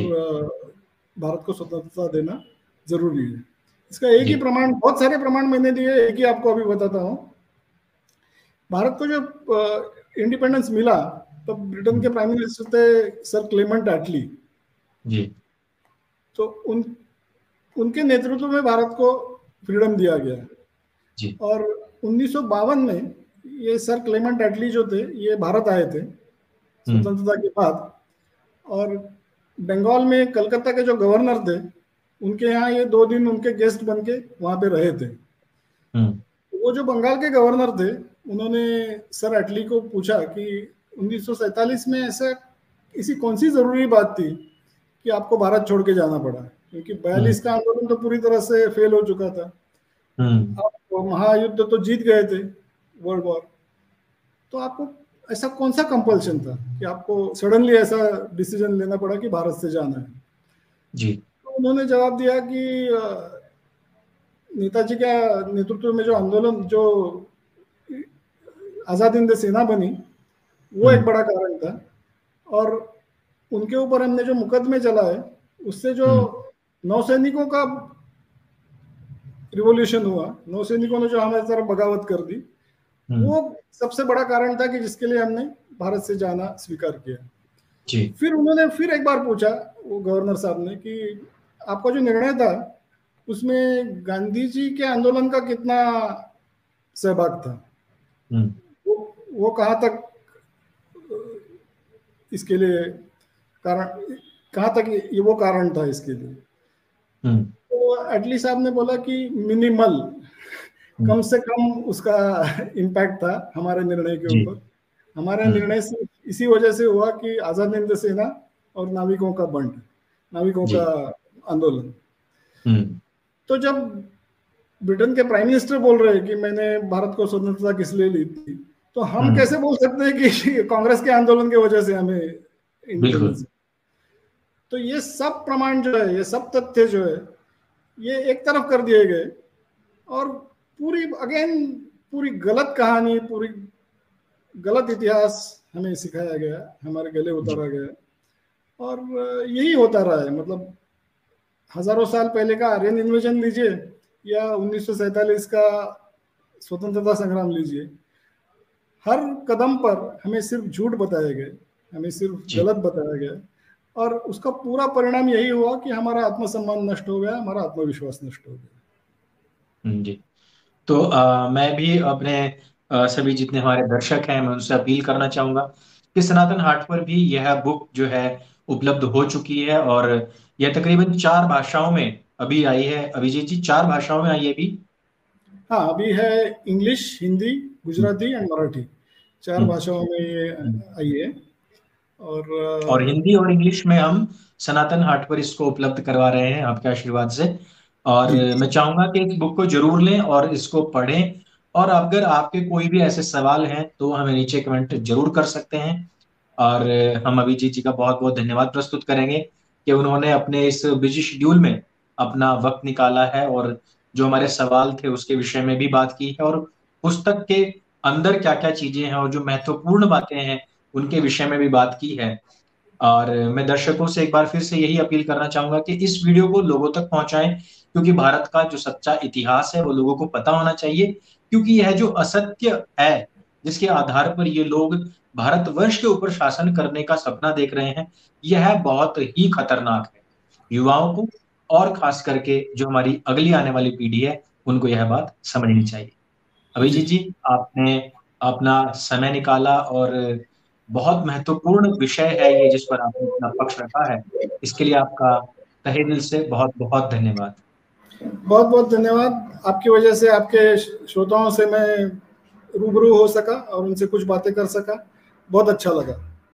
भारत को स्वतंत्रता देना ज़रूरी है इसका एक ही प्रमाण बहुत सारे प्रमाण मैंने दिए एक ही आपको अभी बताता हूँ। भारत को जब इंडिपेंडेंस मिला तब ब्रिटेन के प्राइम मिनिस्टर थे सर क्लेमेंट एटली। जी। तो उन उनके नेतृत्व में भारत को फ्रीडम दिया गया। जी। और उन्नीस सौ बावन में ये सर क्लेमेंट एटली जो थे ये भारत आए थे हम्म। स्वतंत्रता के बाद। और बंगाल में कलकत्ता के जो गवर्नर थे उनके यहाँ ये दो दिन उनके गेस्ट बन के वहाँ पे रहे थे हम्म। वो जो बंगाल के गवर्नर थे उन्होंने सर एटली को पूछा कि उन्नीस में ऐसा ऐसी कौन सी ज़रूरी बात थी कि आपको भारत छोड़ के जाना पड़ा क्योंकि बयालीस हम्म। का आंदोलन तो पूरी तरह से फेल हो चुका था हम्म। आप महायुद्ध तो जीत गए थे वर्ल्ड वॉर तो आपको ऐसा कौन सा कंपल्शन था कि आपको सडनली ऐसा डिसीज़न लेना पड़ा कि भारत से जाना है जी उन्होंने जवाब दिया कि नेताजी के नेतृत्व में जो आंदोलन जो आज़ाद हिंद सेना बनी वो एक हम्म। बड़ा कारण था और उनके ऊपर हमने जो मुकदमे चला है उससे जो हम्म। नौसैनिकों का रिवोल्यूशन हुआ नौसैनिकों ने जो हमारे तरफ़ बगावत कर दी हम्म। वो सबसे बड़ा कारण था कि जिसके लिए हमने भारत से जाना स्वीकार किया जी। फिर उन्होंने फिर एक बार पूछा वो गवर्नर साहब ने कि आपका जो निर्णय था उसमें गांधी जी के आंदोलन का कितना सहभाग था हम्म। वो वो कहाँ तक इसके लिए कारण कहाँ तक ये वो कारण था इसके लिए हम्म। तो एटली साहब ने बोला कि मिनिमल हम्म। कम से कम उसका इम्पैक्ट था हमारे निर्णय के ऊपर हमारा निर्णय से इसी वजह से हुआ कि आज़ाद हिंद सेना और नाविकों का बंट नाविकों का आंदोलन। तो जब ब्रिटेन के प्राइम मिनिस्टर बोल रहे हैं कि मैंने भारत को स्वतंत्रता किस लिए ली थी तो हम हम्म। कैसे बोल सकते हैं कि *laughs* कांग्रेस के आंदोलन की वजह से हमें तो ये सब प्रमाण जो है ये सब तथ्य जो है ये एक तरफ़ कर दिए गए और पूरी अगेन पूरी गलत कहानी पूरी गलत इतिहास हमें सिखाया गया हमारे गले उतारा गया और यही होता रहा है। मतलब हज़ारों साल पहले का आर्यन इन्वेजन लीजिए या उन्नीस का स्वतंत्रता संग्राम लीजिए। हर कदम पर हमें सिर्फ़ झूठ बताया गया हमें सिर्फ़ गलत बताया गया। और उसका पूरा परिणाम यही हुआ कि हमारा आत्मसम्मान नष्ट हो गया हमारा आत्मविश्वास नष्ट हो गया। हम्म, जी। तो आ, मैं भी अपने आ, सभी जितने हमारे दर्शक हैं मैं उनसे अपील करना चाहूँगा कि सनातन हाट पर भी यह बुक जो है उपलब्ध हो चुकी है और यह तकरीबन चार भाषाओं में अभी आई है। अभिजीत जी चार भाषाओं में आई है अभी? हाँ अभी है इंग्लिश हिंदी गुजराती एंड मराठी। चार हम्म। भाषाओं में ये आई है और और हिंदी और इंग्लिश में हम सनातन हाट पर इसको उपलब्ध करवा रहे हैं आपके आशीर्वाद से। और मैं चाहूँगा कि इस बुक को ज़रूर लें और इसको पढ़ें। और अगर आपके कोई भी ऐसे सवाल हैं तो हमें नीचे कमेंट ज़रूर कर सकते हैं। और हम अभिजीत जी का बहुत बहुत धन्यवाद प्रस्तुत करेंगे कि उन्होंने अपने इस बिज़ी शेड्यूल में अपना वक्त निकाला है और जो हमारे सवाल थे उसके विषय में भी बात की है और पुस्तक के अंदर क्या क्या चीज़ें हैं और जो महत्वपूर्ण बातें हैं, उनके विषय में भी बात की है। और मैं दर्शकों से एक बार फिर से यही अपील करना चाहूँगा कि इस वीडियो को लोगों तक पहुंचाएँ, क्योंकि भारत का जो सच्चा इतिहास है, वो लोगों को पता होना चाहिए, क्योंकि यह जो असत्य है, जिसके आधार पर ये लोग भारतवर्ष के ऊपर शासन करने का सपना देख रहे हैं, यह बहुत ही खतरनाक है। युवाओं को और खास करके जो हमारी अगली आने वाली पीढ़ी है, उनको यह बात समझनी चाहिए। अभिजीत जी, आपने अपना समय निकाला और बहुत महत्वपूर्ण विषय है ये जिस पर आपने अपना पक्ष रखा है। इसके लिए आपका तहे दिल से बहुत बहुत धन्यवाद। बहुत बहुत धन्यवाद। आपकी वजह से आपके श्रोताओं से मैं रूबरू हो सका और उनसे कुछ बातें कर सका। बहुत अच्छा लगा।